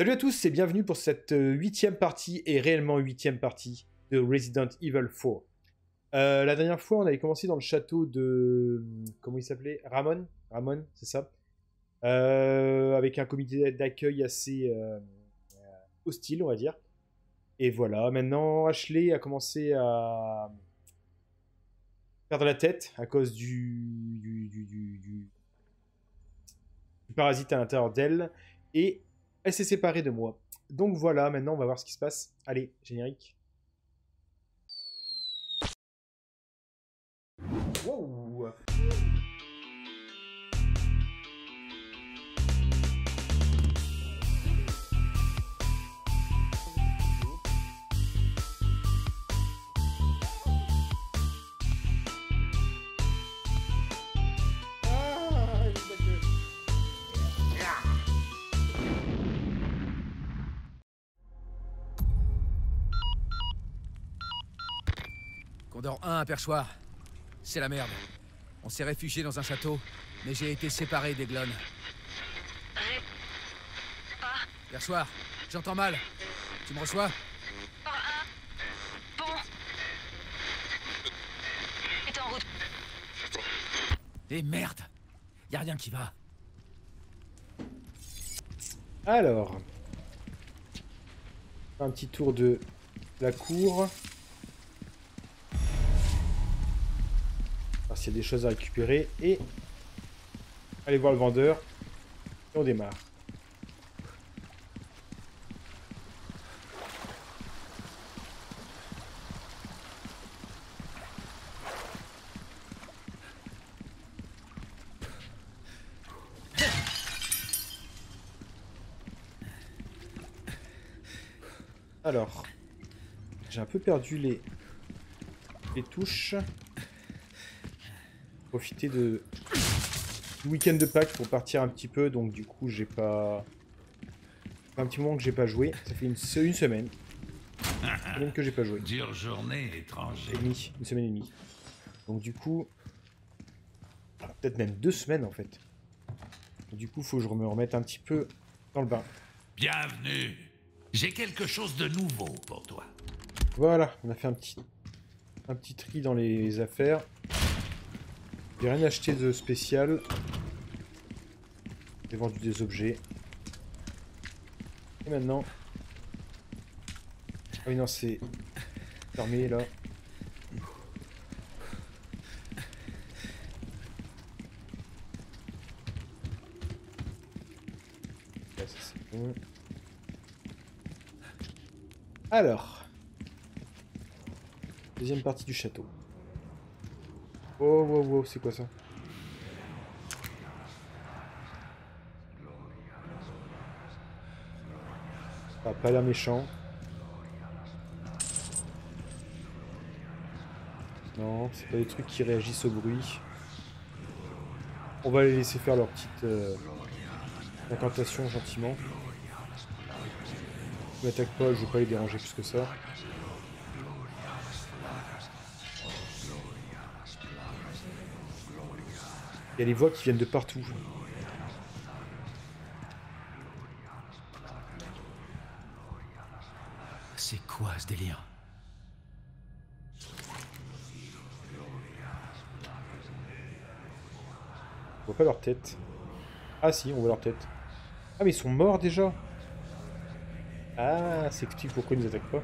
Salut à tous et bienvenue pour cette euh, huitième partie et réellement huitième partie de Resident Evil 4. Euh, la dernière fois, on avait commencé dans le château de... Comment il s'appelait? Ramon? Ramon, c'est ça? Euh, Avec un comité d'accueil assez hostile, on va dire. Et voilà, maintenant Ashley a commencé à perdre la tête à cause du, du- du- du parasite à l'intérieur d'elle. Et elle s'est séparée de moi. Donc voilà, maintenant on va voir ce qui se passe. Allez, générique. Perchoir. C'est la merde. On s'est réfugié dans un château, mais j'ai été séparé des glonnes. Ré- pas Perchoir, j'entends mal. Tu me reçois? Par un pont est en route. Eh merde Y a rien qui va. Alors, un petit tour de la cour. S'il y a des choses à récupérer et aller voir le vendeur. Et on démarre. Alors, j'ai un peu perdu les, les touches. Profiter de week-end de Pâques pour partir un petit peu, donc du coup j'ai pas un petit moment que j'ai pas joué. Ça fait une, se- une semaine, une semaine que j'ai pas joué, Dure journée, étranger. et demie, une semaine et demie. Donc du coup, peut-être même deux semaines en fait. Du coup, faut que je me remette un petit peu dans le bain. Bienvenue. J'ai quelque chose de nouveau pour toi. Voilà, on a fait un petit, un petit tri dans les affaires. J'ai rien acheté de spécial. J'ai vendu des objets. Et maintenant... Ah oui non, c'est fermé là. Bon. Alors... Deuxième partie du château. Oh, wow, wow, c'est quoi ça? Ça a pas l'air méchant. Non, c'est pas des trucs qui réagissent au bruit. On va les laisser faire leur petite euh, incantation gentiment. Ils m'attaquent pas, je vais pas les déranger plus que ça. Il y a les voix qui viennent de partout. C'est quoi ce délire? On voit pas leur tête. Ah si, on voit leur tête. Ah mais ils sont morts déjà? Ah, explique pourquoi ils nous attaquent pas.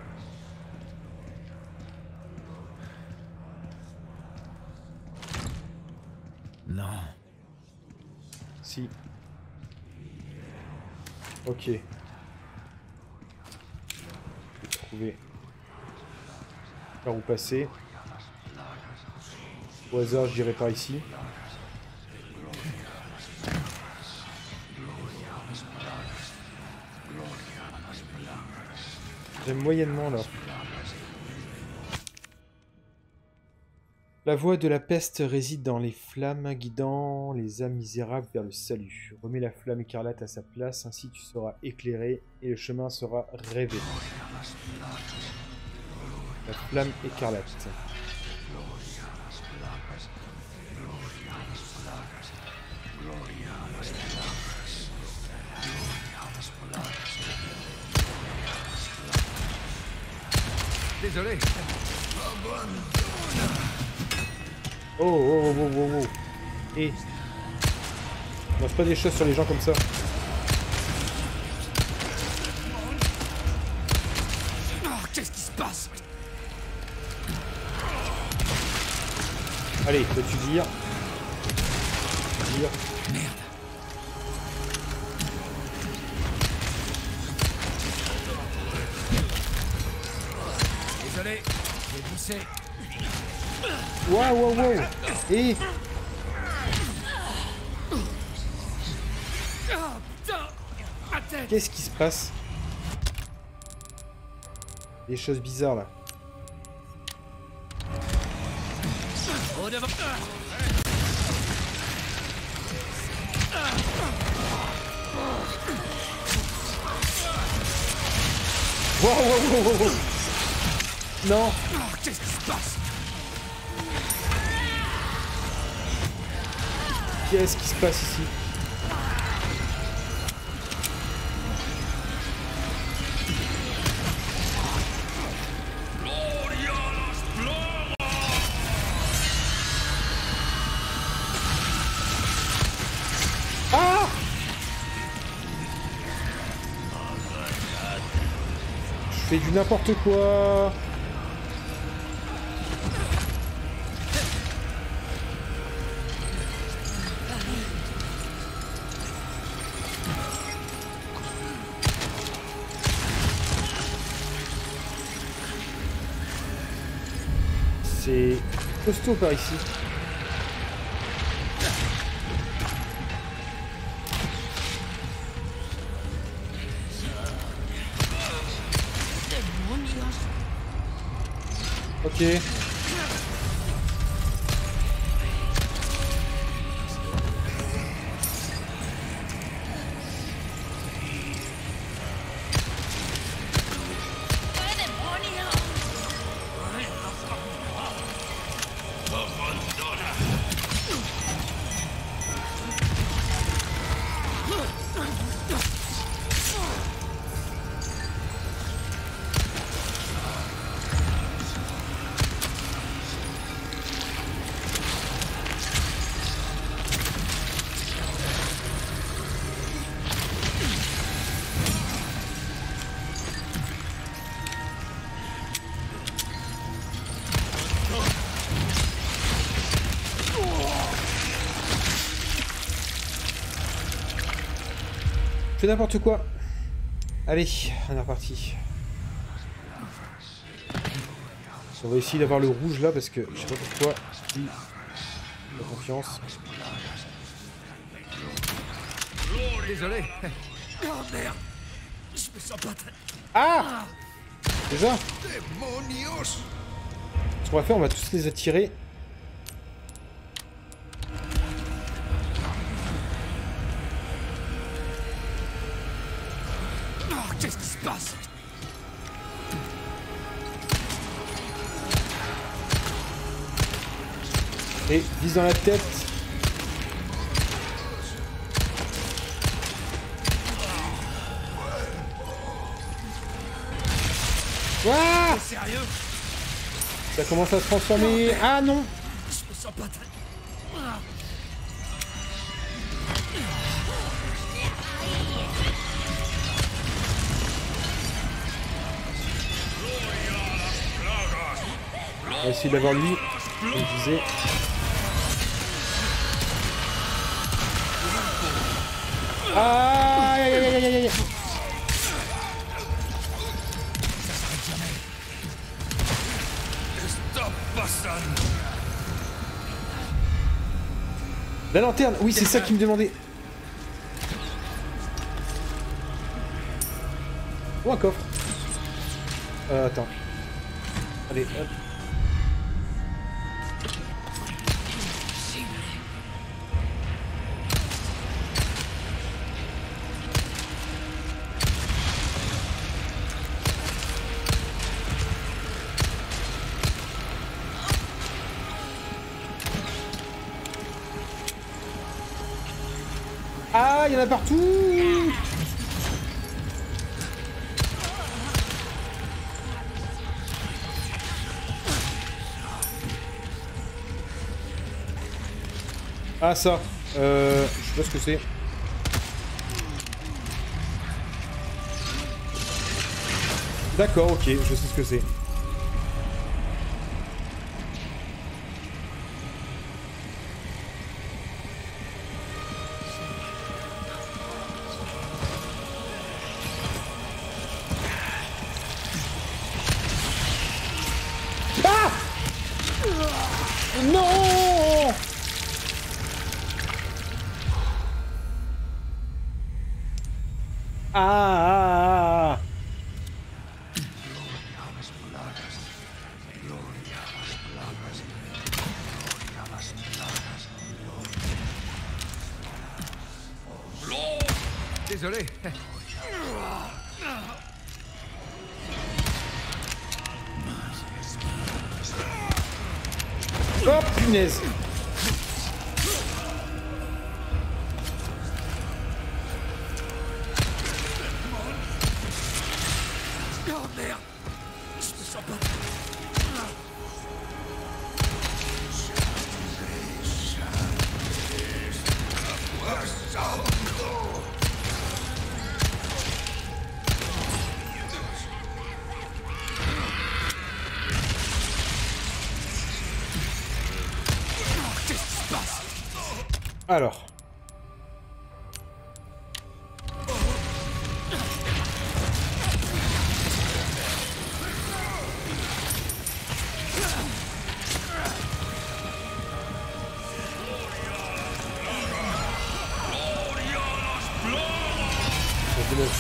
Non. Si. Ok. Trouver par où passer. Au hasard, je dirais par ici. J'aime moyennement là. La voix de la peste réside dans les flammes, guidant les âmes misérables vers le salut. Remets la flamme écarlate à sa place, ainsi tu seras éclairé et le chemin sera rêvé. La flamme écarlate. Désolé. Oh, oh, oh, oh, oh, oh. Et... Lance pas des choses sur les gens comme ça. Oh, qu'est-ce qui se passe? Allez, toi tu vires. Waouh, waouh, waouh. Et... Qu'est-ce qui se passe? Des choses bizarres là. Waouh, waouh, waouh, waouh. Non Oh, qu'est-ce qui se passe? Qu'est-ce qui se passe ici. Ah Je fais du n'importe quoi costaud par ici. Ok. Fais n'importe quoi. Allez, on est reparti. On va essayer d'avoir le rouge là parce que je sais pas pourquoi. La confiance. Désolé. Oh merde Je me sens pas très... Ah Déjà Ce qu'on va faire, on va tous les attirer. Dans la tête. Ça commence à se transformer. Ah non Je d'avoir lui. La lanterne Oui, c'est ça qu'il me demandait. Oh, un coffre. Euh, attends. Allez, hop. y partout Ah ça euh, Je sais pas ce que c'est. D'accord, ok, je sais ce que c'est. Oh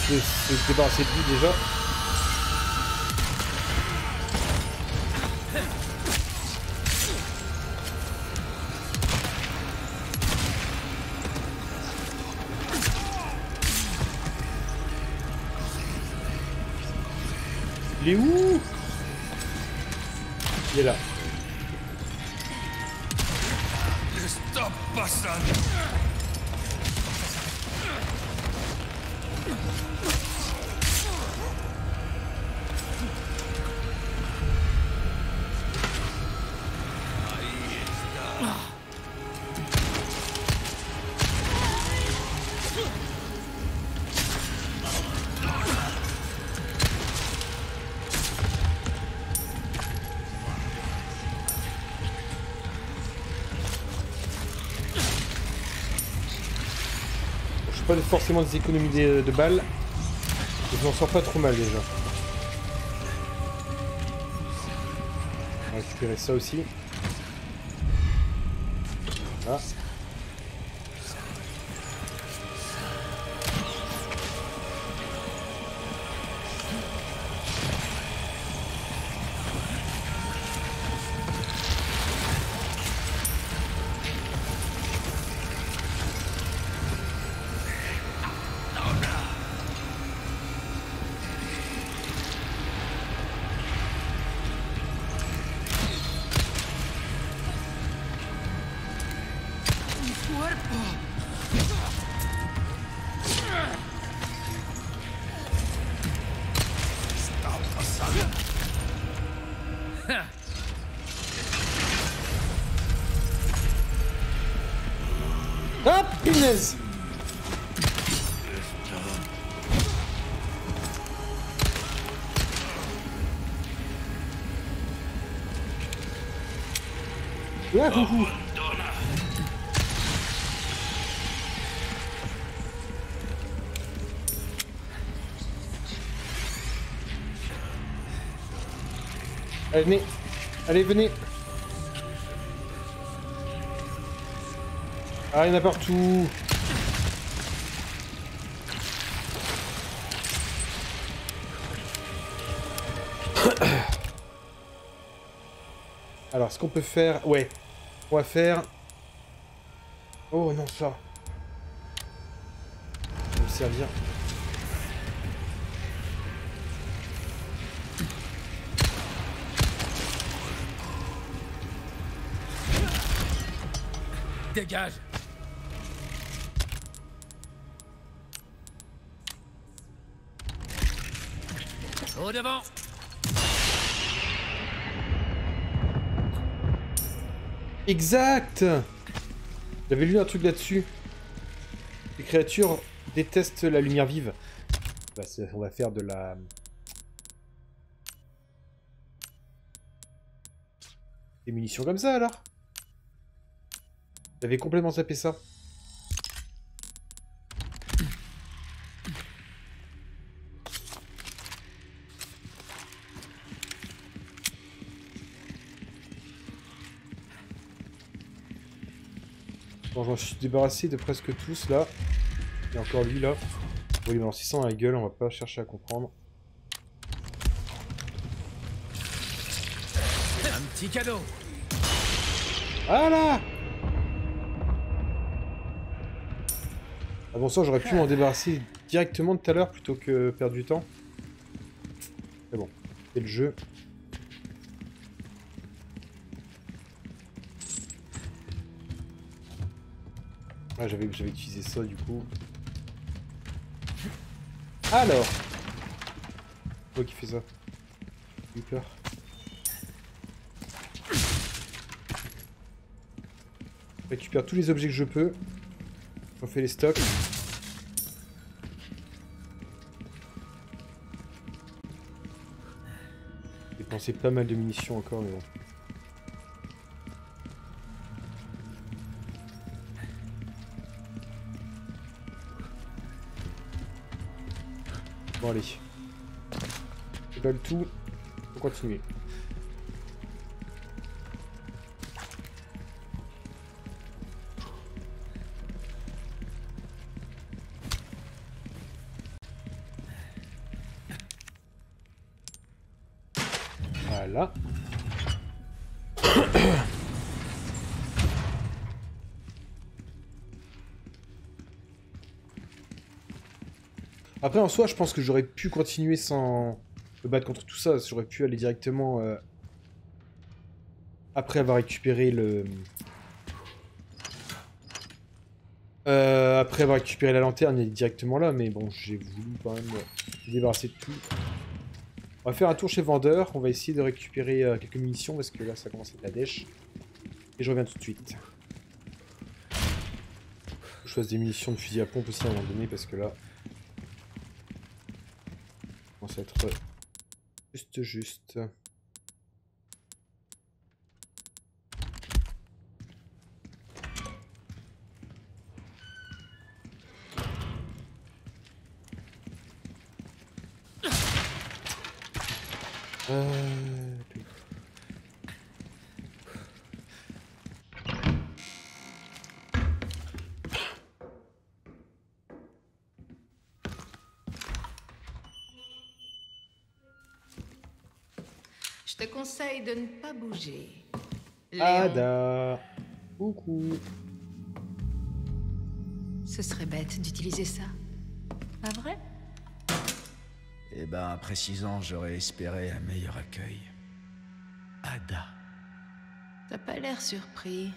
se, se débarrasser de lui déjà. Forcément des économies de, balles. Je m'en sors pas trop mal déjà. On va récupérer ça aussi. Allez, venez. Allez, venez. Ah, il y partout. Alors, ce qu'on peut faire... Ouais. On va faire... Oh non, ça. Va me servir. Dégage Au devant Exact J'avais lu un truc là-dessus. Les créatures détestent la lumière vive. Bah, on va faire de la... Des munitions comme ça, alors? J'avais complètement zappé ça. J'en suis débarrassé de presque tous, là. Il y a encore lui, là. Bon, il m'a lancé ça dans la gueule, on va pas chercher à comprendre. Un petit cadeau. Ah là Ah bon, ça, j'aurais pu m'en débarrasser directement tout à l'heure plutôt que perdre du temps. Mais bon, c'est le jeu. Ah, j'avais utilisé ça du coup. Alors Toi qui fais ça. J'ai eu peur. Je récupère tous les objets que je peux. On fait les stocks. Dépensé pas mal de munitions encore, mais bon. Bon allez. C'est pas le tout. Faut continuer. En soi, je pense que j'aurais pu continuer sans me battre contre tout ça. J'aurais pu aller directement euh, après avoir récupéré le. Euh, après avoir récupéré la lanterne, il est directement là, mais bon, j'ai voulu quand même me débarrasser de tout. On va faire un tour chez vendeur, on va essayer de récupérer euh, quelques munitions parce que là ça commence à être la dèche. Et je reviens tout de suite. Je fasse des munitions de fusil à pompe aussi à un moment donné parce que là. Être juste juste. Euh... Je te conseille de ne pas bouger. Léon, Ada. Coucou. ce serait bête d'utiliser ça. Pas vrai? Eh ben, après six ans, j'aurais espéré un meilleur accueil. Ada. T'as pas l'air surpris.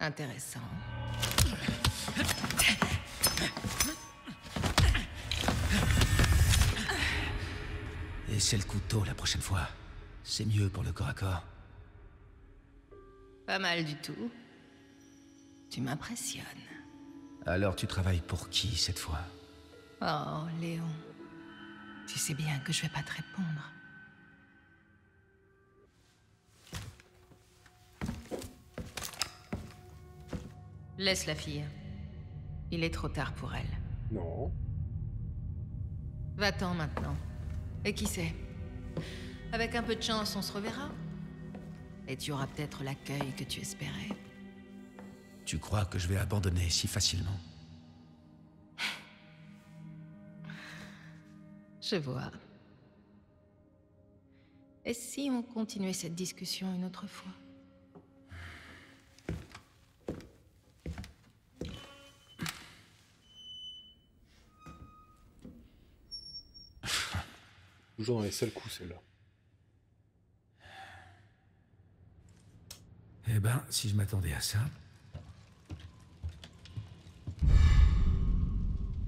Intéressant. Et c'est le couteau la prochaine fois. C'est mieux pour le corps à corps. Pas mal du tout. Tu m'impressionnes. Alors tu travailles pour qui cette fois? Oh, Léon. Tu sais bien que je vais pas te répondre. Laisse la fille. Il est trop tard pour elle. Non. Va-t'en maintenant. Et qui sait? Avec un peu de chance, on se reverra. Et tu auras peut-être l'accueil que tu espérais. Tu crois que je vais abandonner si facilement? Je vois. Et si on continuait cette discussion une autre fois? Toujours dans les seuls coups, celle-là. Eh ben, si je m'attendais à ça.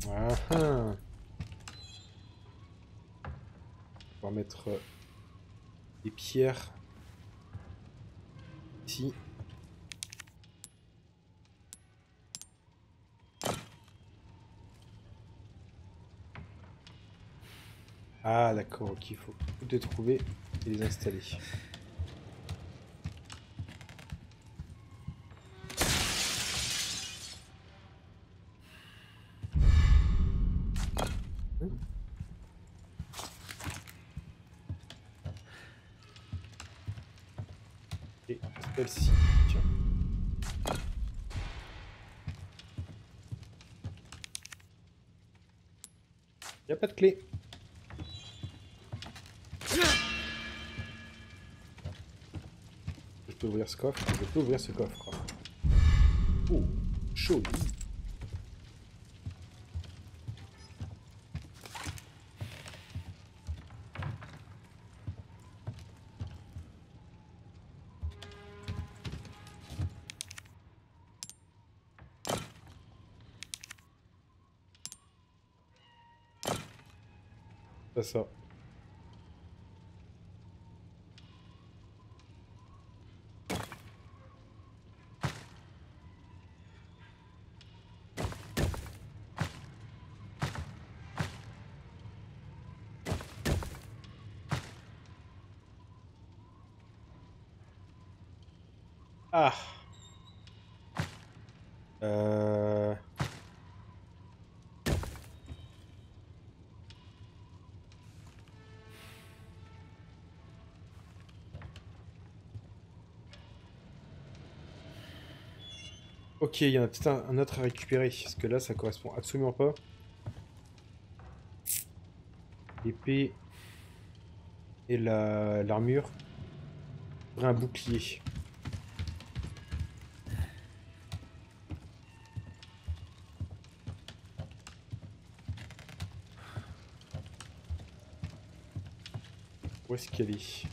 Ah. ah. On va mettre euh, des pierres ici. Ah d'accord, ok, il faut tout trouver et les installer. Y a pas de clé. Je peux ouvrir ce coffre. Je peux ouvrir ce coffre. Oh, chaud. Pas ça. Ok, il y en a peut-être un, autre à récupérer, parce que là, ça correspond absolument pas. L'épée et la- l'armure. Faudrait un bouclier. Où est-ce qu'elle est?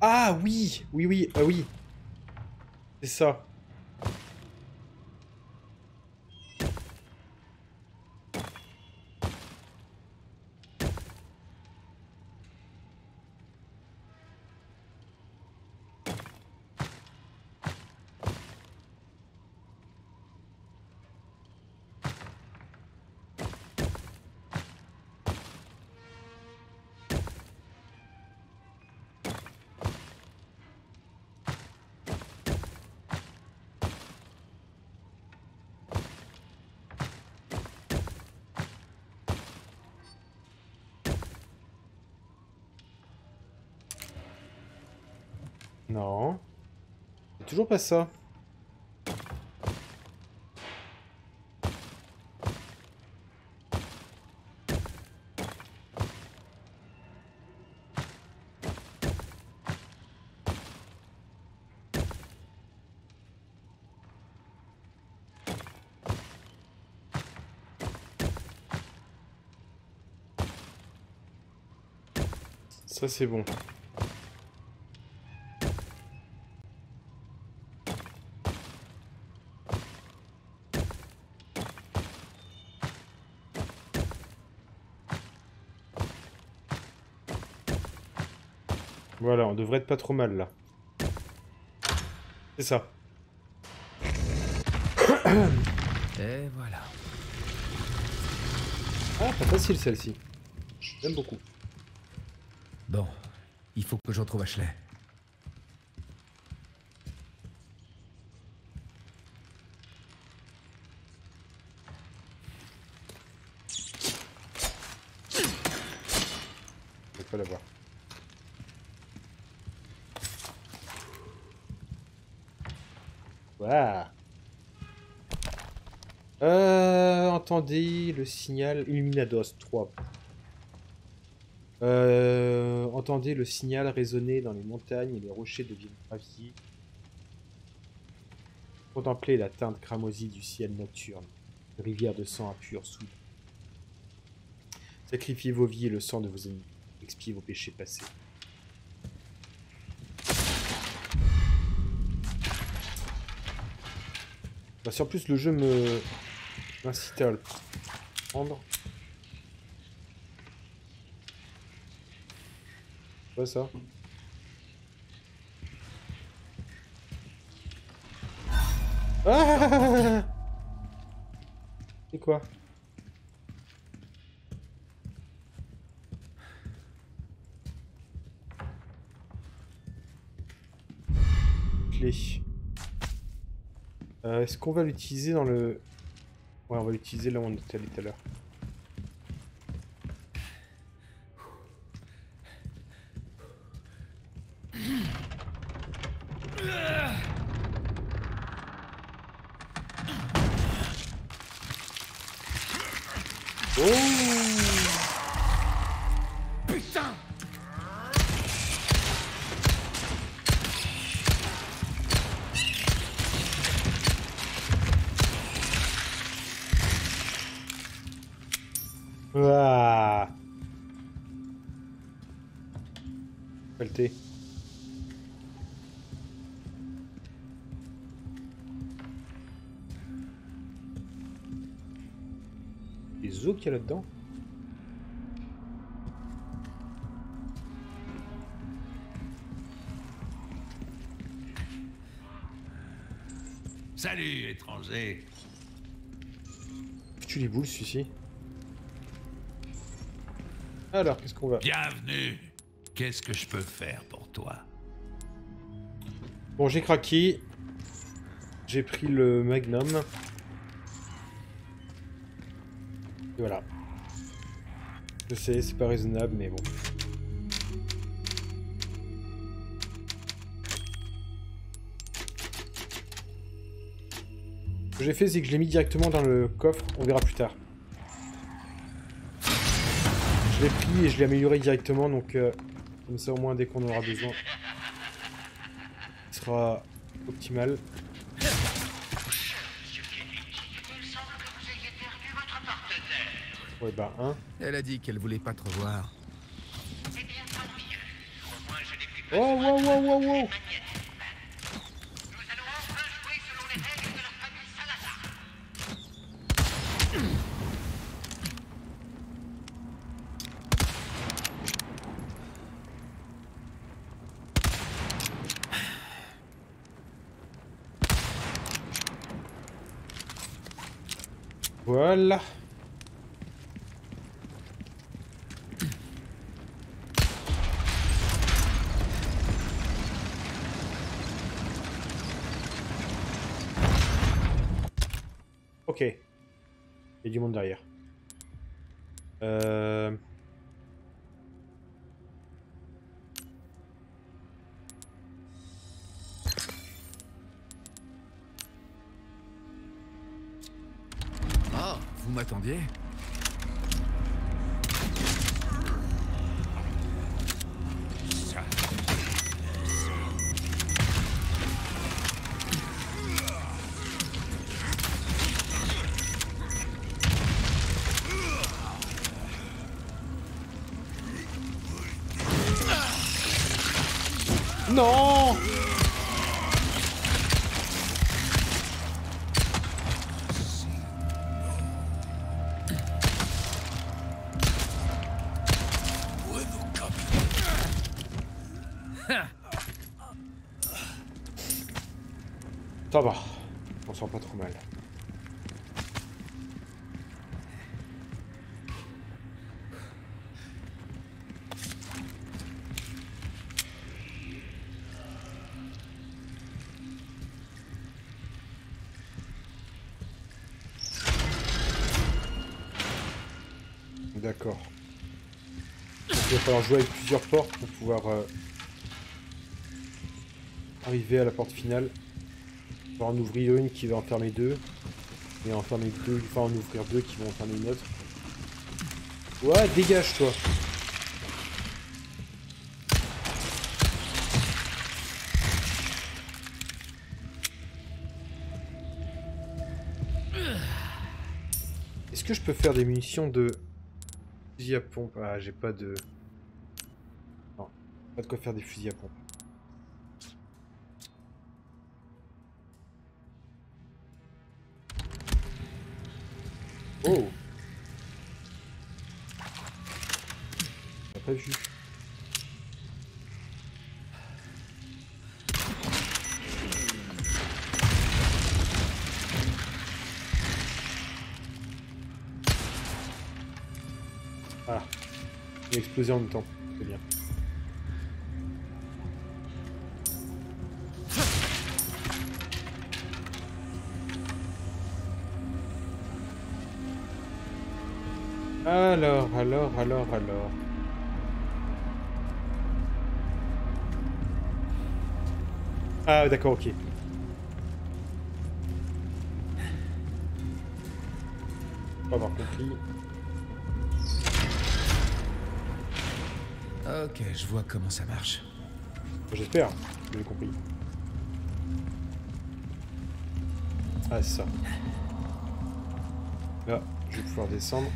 Ah oui, oui, oui, ah oui. C'est ça. Toujours pas ça. Ça c'est bon. Devrait être pas trop mal là. C'est ça. Et voilà. Ah, pas facile celle-ci. J'aime beaucoup. Bon, il faut que je retrouve Ashley. Je vais pas l'avoir. Voilà. Euh, entendez le signal Illuminados 3. Euh, entendez le signal résonner dans les montagnes et les rochers deviennent gravillés. Contemplez la teinte cramoisie du ciel nocturne. Rivière de sang impur sous. Sacrifiez vos vies et le sang de vos ennemis. Expiez vos péchés passés. Bah, plus le jeu me m'incite à le prendre. Quoi ça Ah C'est quoi Clé. Euh, Est-ce qu'on va l'utiliser dans le... Ouais, on va l'utiliser là où on était allé tout à l'heure. Pelleté. Les os qu'il y a là-dedans Salut, étranger. Tu les boules celui-ci. Alors, qu'est-ce qu'on va? Bienvenue. Qu'est-ce que je peux faire pour toi? Bon, j'ai craqué. J'ai pris le Magnum. Et voilà. Je sais, c'est pas raisonnable, mais bon. Ce que j'ai fait, c'est que je l'ai mis directement dans le coffre. On verra plus tard. Je l'ai pris et je l'ai amélioré directement, donc euh, comme ça au moins dès qu'on aura besoin, il sera optimal. Ouais bah hein. Elle a dit qu'elle voulait pas te revoir. Oh wow wow wow wow Voilà. Ok. Il y a du monde derrière. Euh... m'attendiez. Non D'accord. Il va falloir jouer avec plusieurs portes pour pouvoir euh, arriver à la porte finale. On va en ouvrir une qui va enfermer deux. Et enfermer deux, enfin en ouvrir deux qui vont enfermer une autre. Ouais, dégage toi Est-ce que je peux faire des munitions de... Fusil à pompe. Ah, j'ai pas de. Non. Pas de quoi faire des fusils à pompe. Explosé en même temps. C'est bien. Alors, alors, alors, alors. Ah, d'accord, ok. Pas avoir compris. Ok, je vois comment ça marche. J'espère, j'ai compris. Ah, c'est ça. Là, je vais pouvoir descendre.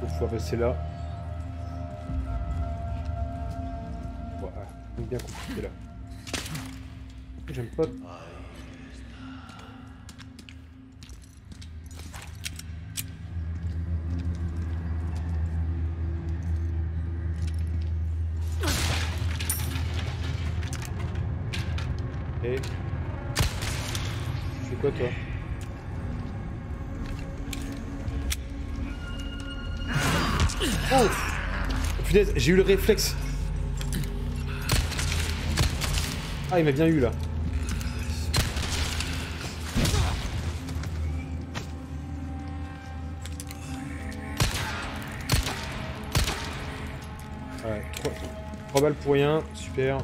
Je vais pouvoir passer là. Voilà, bien compliqué là. J'aime pas. Punaise, j'ai eu le réflexe Ah, il m'a bien eu là. Ouais, 3, balles pour rien, super.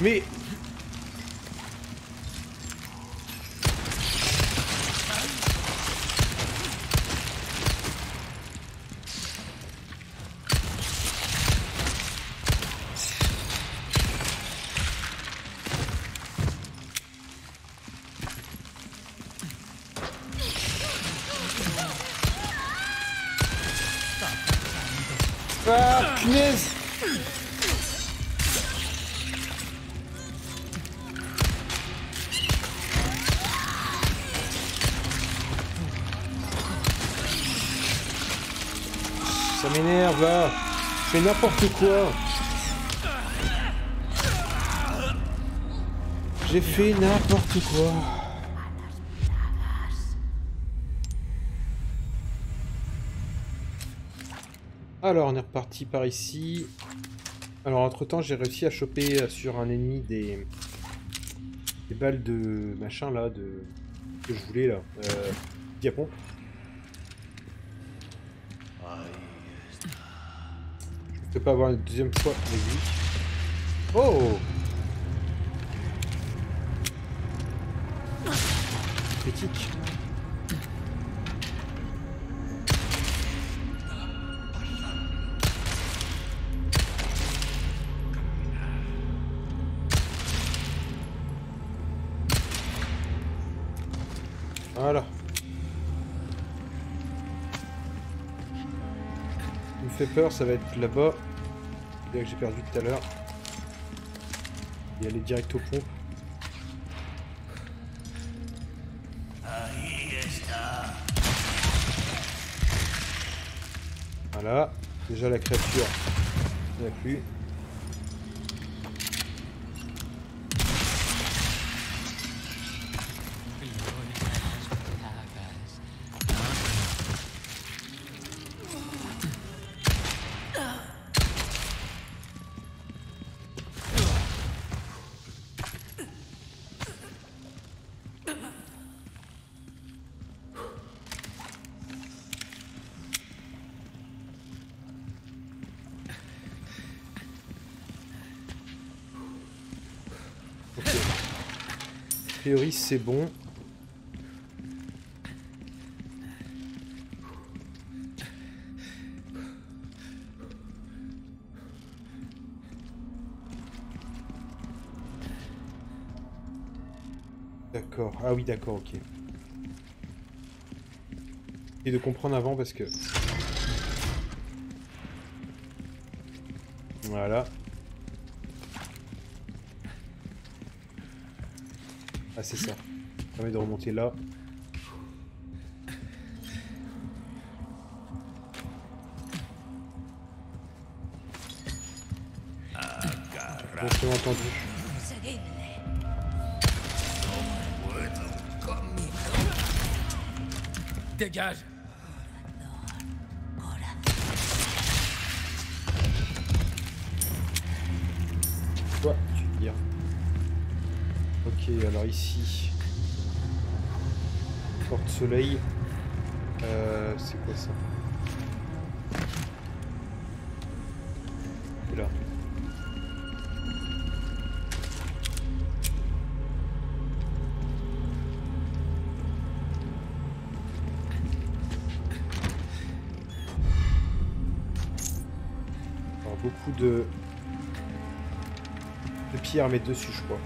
Mais... N'importe quoi J'ai fait n'importe quoi Alors on est reparti par ici. Alors entre temps j'ai réussi à choper sur un ennemi des, des balles de machin là, de que je voulais là. Euh, diapon. Je peux pas avoir une deuxième fois avec lui. Oh Critique. Voilà. Qui me fait peur, ça va être là-bas. Que j'ai perdu tout à l'heure. Et aller direct au pont. Voilà. Déjà la créature. Il n'y en a plus. c'est bon. D'accord. Ah oui, d'accord, ok. Et de comprendre avant parce que... Voilà. Ah, c'est ça. Ça permet de remonter là. Entendu. Dégage Alors ici. Porte soleil. Euh, c'est quoi ça? Là. Alors beaucoup de de pierres à mettre dessus, je crois.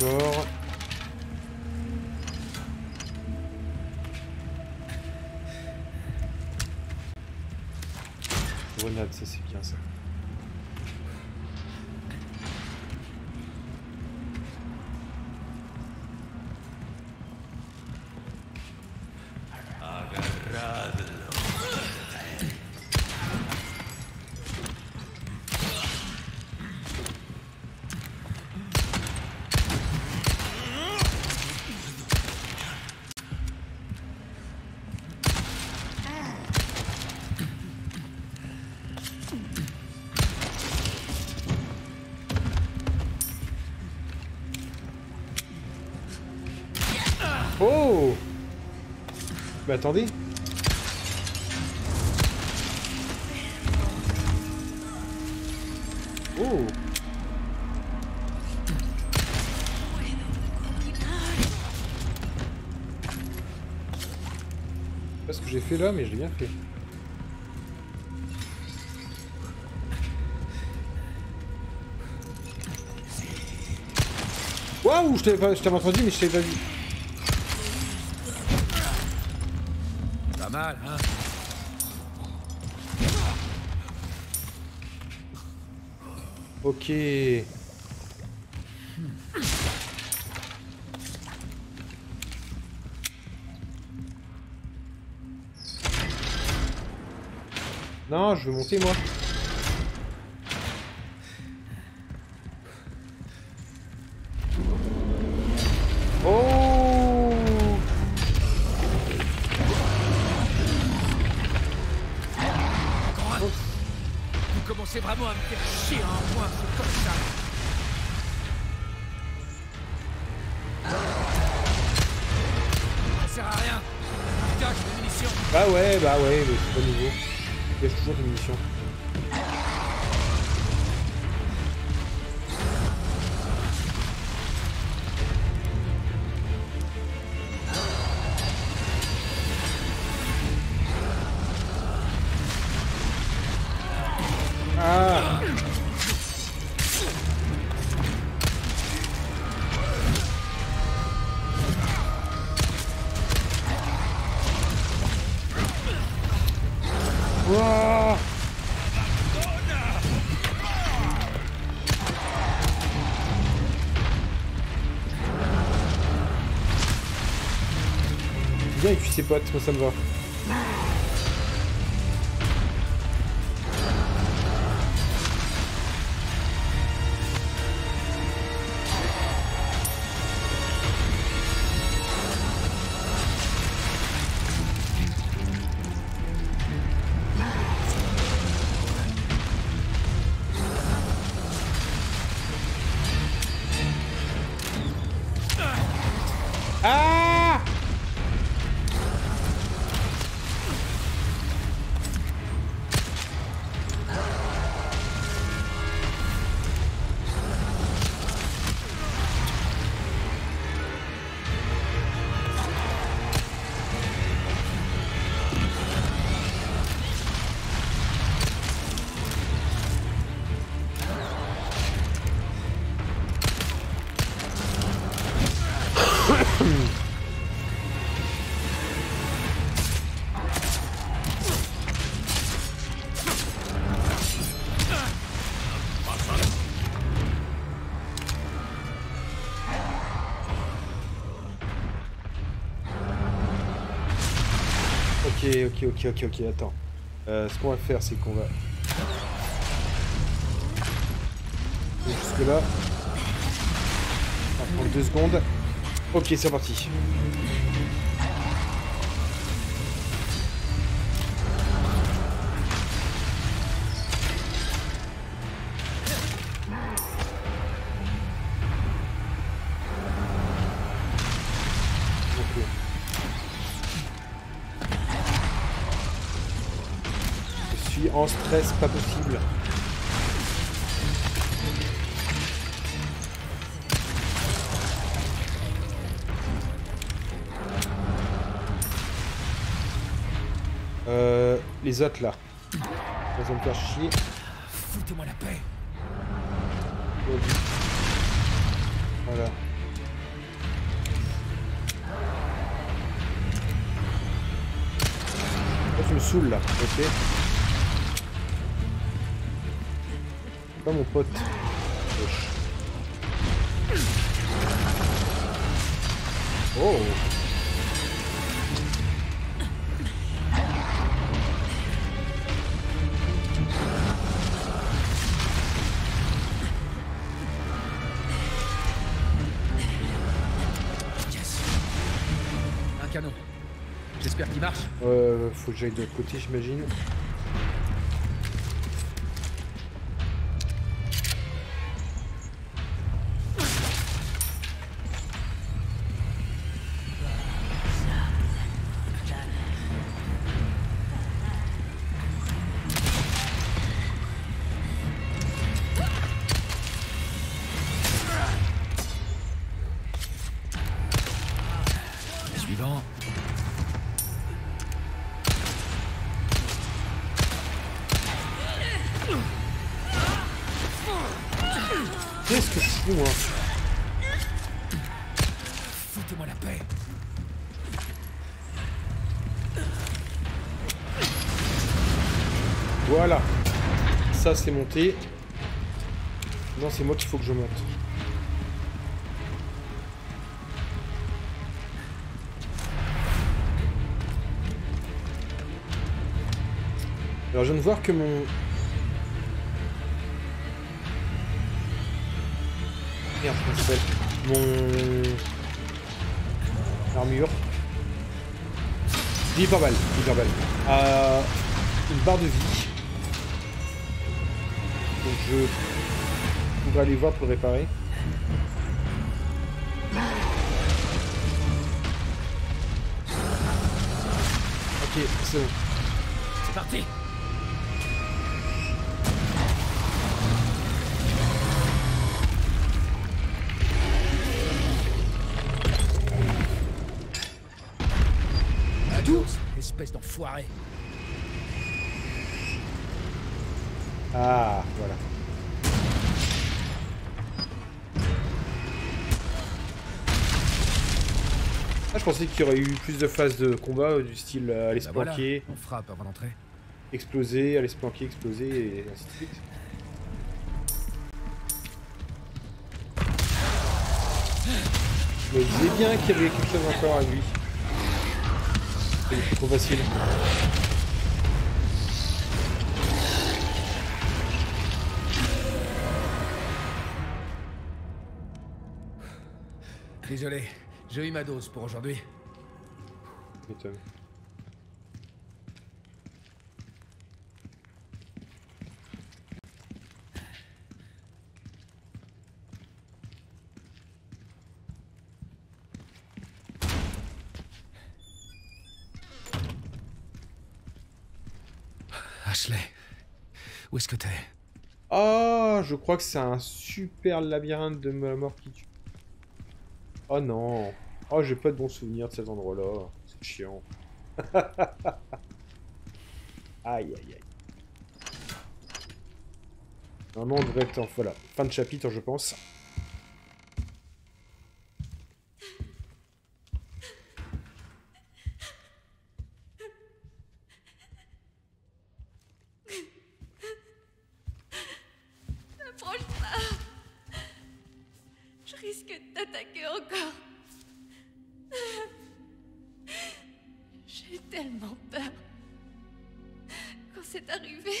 D'accord. Grenade, ça c'est bien ça. Mais attendez Oh ce que j'ai fait là, mais je l'ai bien fait. Waouh, je t'avais pas- je t'avais entendu, mais je t'avais pas vu. Ok. Non, je veux monter moi. Ses potes, moi ça me va. Ok, ok, ok, ok, attends. Euh, ce qu'on va faire, c'est qu'on va... Jusque là. On va prendre deux secondes. Ok, c'est parti. Suis en stress, pas possible. Euh, les autres là. Ils vont me faire chier. Foutez-moi la paix. Voilà. Tu me saoules là, ok. Pas mon pote. Oh. Un canon. J'espère qu'il marche. Euh, faut que j'aille de l'autre côté, j'imagine. Moi Foutez-moi la paix. Voilà. Ça, c'est monté. Non, c'est moi qu'il faut que je monte. Alors, je viens de voir que mon... Mon... Armure. Vie par balle, vie par balle. Euh, une barre de vie. Donc je pourrais aller voir pour réparer. Ok, c'est bon. C'est parti. Qu'il y aurait eu plus de phases de combat euh, du style euh, aller se Bah voilà, planquer, on frappe avant d'entrer. exploser, aller se planquer, exploser et ainsi de suite. Je me disais bien qu'il y avait quelque chose encore à lui. C'est trop facile. Désolé, j'ai eu ma dose pour aujourd'hui. M'étonne. Ashley, où est-ce que t'es? Ah, je crois que c'est un super labyrinthe de la mort qui tue. Oh non. Oh, j'ai pas de bons souvenirs de cet endroit-là. Chiant. aïe, aïe, aïe. Normalement, on devrait être en... Voilà, fin de chapitre, je pense. Eu tellement peur. Quand c'est arrivé,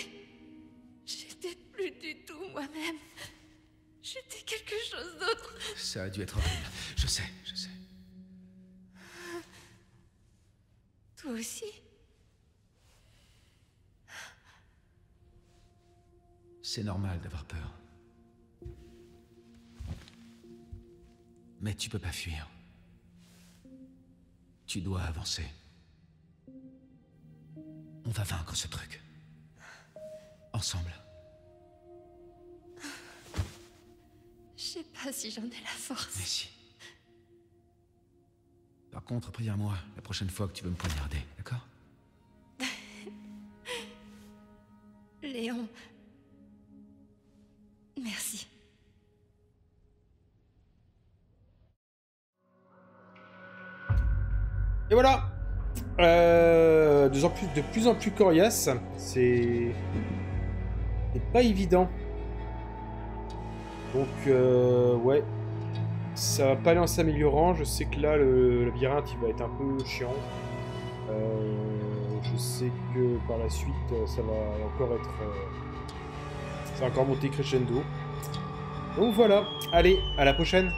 j'étais plus du tout moi-même. J'étais quelque chose d'autre. Ça a dû être horrible. Je sais, je sais. Toi aussi C'est normal d'avoir peur. Mais tu peux pas fuir. Tu dois avancer. On va vaincre ce truc. Ensemble. Je sais pas si j'en ai la Mais force. si. Par contre, préviens-moi la prochaine fois que tu veux me poignarder, d'accord? Léon. Merci. Et voilà euh, de, plus en plus, de plus en plus coriace. C'est. Pas évident. Donc, euh, ouais. Ça va pas aller en s'améliorant. Je sais que là, le labyrinthe, il va être un peu chiant. Euh, je sais que par la suite, ça va encore être. euh, ça va encore monter crescendo. Donc voilà. Allez, à la prochaine.